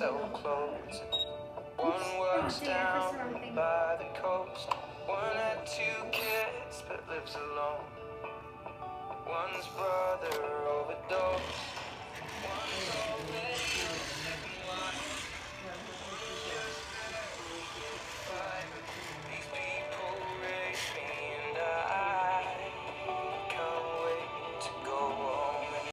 One works down by the coast. One had two kids but lives alone. One's brother.